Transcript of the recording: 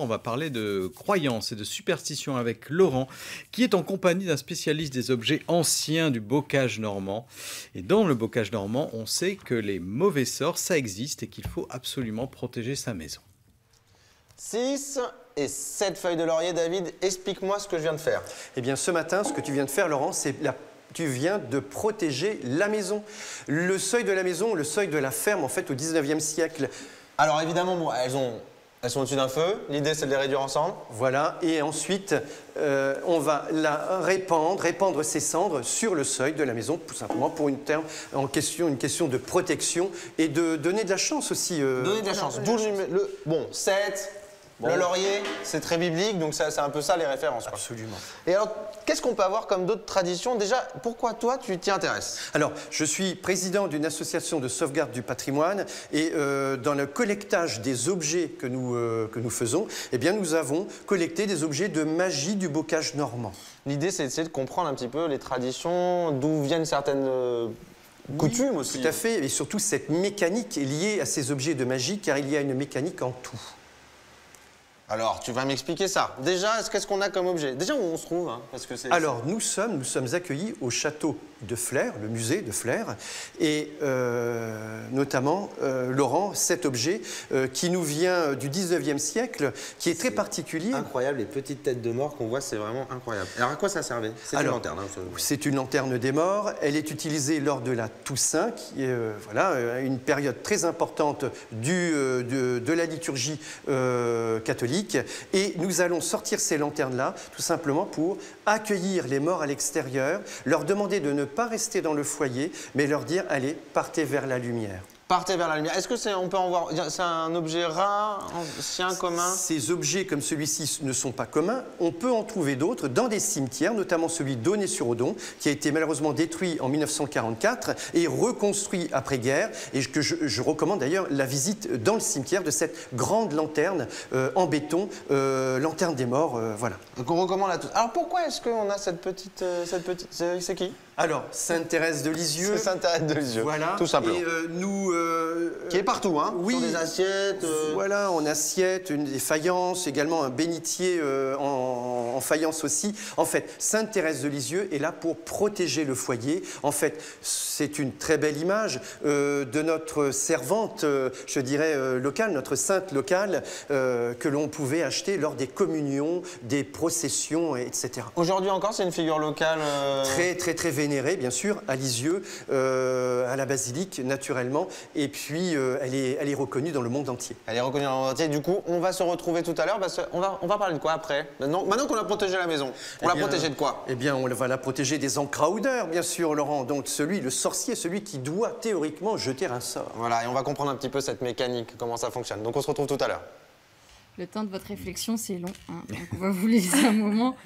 On va parler de croyances et de superstitions avec Laurent, qui est en compagnie d'un spécialiste des objets anciens du bocage normand. Et dans le bocage normand, on sait que les mauvais sorts, ça existe et qu'il faut absolument protéger sa maison. 6 et 7 feuilles de laurier. David, explique-moi ce que je viens de faire. Eh bien, ce matin, ce que tu viens de faire, Laurent, c'est la tu viens de protéger la maison. Le seuil de la maison, le seuil de la ferme, en fait, au 19e siècle. Alors évidemment, bon, elles ont elles sont au-dessus d'un feu. L'idée, c'est de les réduire ensemble. Voilà. Et ensuite, euh, on va la répandre, répandre ces cendres sur le seuil de la maison, tout simplement pour une terme en question, une question de protection et de donner de la chance aussi. Euh, donner de la chance. D'où le, bon 7, le laurier, c'est très biblique, donc c'est un peu ça les références. Absolument. Et alors, qu'est-ce qu'on peut avoir comme d'autres traditions? Déjà, pourquoi toi, tu t'y intéresses? Alors, je suis président d'une association de sauvegarde du patrimoine et euh, dans le collectage des objets que nous, euh, que nous faisons, eh bien, nous avons collecté des objets de magie du bocage normand. L'idée, c'est d'essayer de comprendre un petit peu les traditions, d'où viennent certaines... Euh, coutumes aussi. Tout à fait, et surtout cette mécanique est liée à ces objets de magie, car il y a une mécanique en tout. Alors, tu vas m'expliquer ça. Déjà, qu'est-ce qu'on a comme objet? Déjà, où on se trouve hein, Parce que Alors, nous sommes, nous sommes accueillis au château de Flers, le musée de Flers, et euh, notamment, euh, Laurent, cet objet euh, qui nous vient du 19e siècle, qui est, très particulier. Incroyable, les petites têtes de mort qu'on voit, c'est vraiment incroyable. Alors, à quoi ça servait? C'est une lanterne. Hein, c'est une lanterne des morts. Elle est utilisée lors de la Toussaint, qui est voilà, une période très importante du, de, de, la liturgie catholique. Et nous allons sortir ces lanternes-là, tout simplement pour accueillir les morts à l'extérieur, leur demander de ne pas rester dans le foyer, mais leur dire, allez, partez vers la lumière. Partez vers la lumière. Est-ce que c'est, on peut en voir, c'est un objet rare, ancien, commun? Ces objets comme celui-ci ne sont pas communs. On peut en trouver d'autres dans des cimetières, notamment celui d'Aunay-sur-Odon, qui a été malheureusement détruit en 1944 et reconstruit après-guerre. Et que je, recommande d'ailleurs la visite dans le cimetière de cette grande lanterne euh, en béton, euh, lanterne des morts, euh, voilà. Donc on recommande à tous. Alors pourquoi est-ce qu'on a cette petite, cette petite, c'est qui? Alors, Sainte-Thérèse de Lisieux. Sainte-Thérèse de Lisieux. Voilà. Tout simplement. Et euh, nous. Euh, Qui est partout, hein Oui. Sur des assiettes. Euh. Voilà, en assiette, une, des faïences, également un bénitier en, faïence aussi. En fait, Sainte-Thérèse de Lisieux est là pour protéger le foyer. En fait, c'est une très belle image de notre servante, je dirais, locale, notre sainte locale, que l'on pouvait acheter lors des communions, des processions, etc. Aujourd'hui encore, c'est une figure locale Très, très, très vénérée bien sûr, à Lisieux, euh, à la basilique, naturellement. Et puis, euh, elle, est, elle est reconnue dans le monde entier. Elle est reconnue dans le monde entier. Du coup, on va se retrouver tout à l'heure parce qu'on va, on va parler de quoi après? Maintenant, maintenant qu'on a protégé la maison, on l'a protégé de quoi? Eh bien, on va la protéger des encraudeurs, bien sûr, Laurent. Donc, celui, le sorcier, celui qui doit théoriquement jeter un sort. Voilà, et on va comprendre un petit peu cette mécanique, comment ça fonctionne. Donc, on se retrouve tout à l'heure. Le temps de votre réflexion, c'est long. Hein. donc, on va vous laisser un moment.